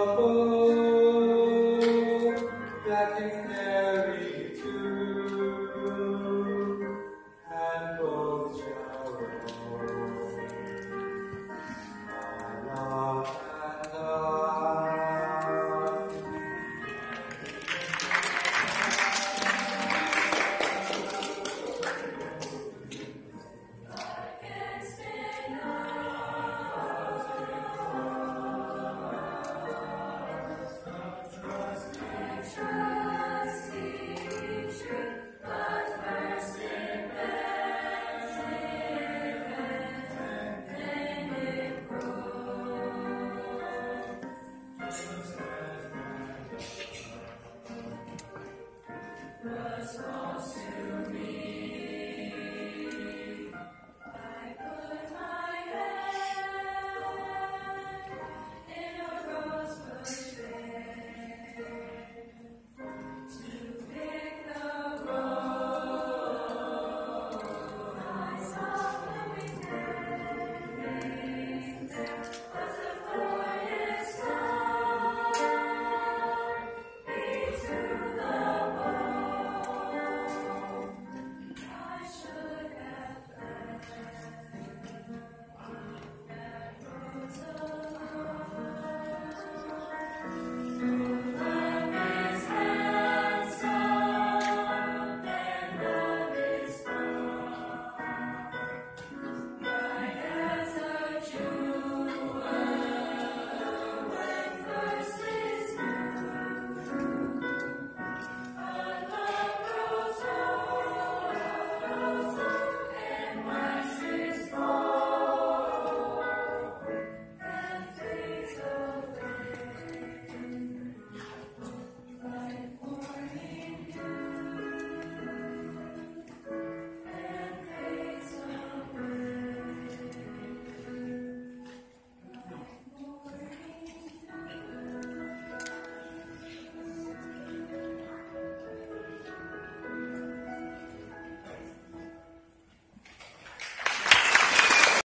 Oh, you. Response to me.